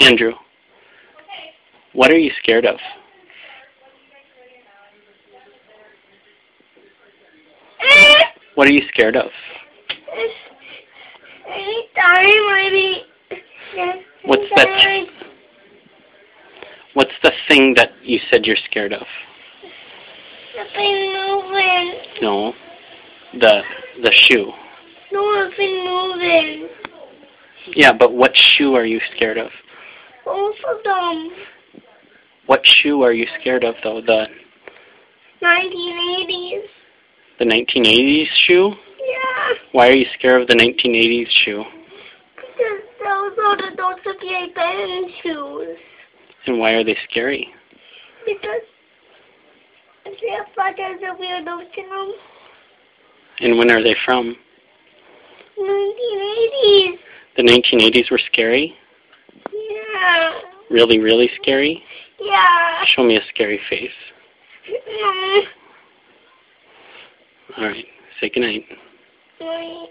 Andrew, what are you scared of? What are you scared of? Anytime I be. What's that? What's the thing that you said you're scared of? Nothing moving. No, the the shoe. No, nothing moving. Yeah, but what shoe are you scared of? Both of them. What shoe are you scared of though? The 1980s. the 1980s shoe? Yeah. Why are you scared of the 1980s shoe? Because those are the. J. Band shoes. And why are they scary? Because their father's a weirdo to them. And when are they from? 1980s. The 1980s were scary? Yeah. Really, really scary? Yeah. Show me a scary face. Mm-hmm. No. Alright, say goodnight. Wait.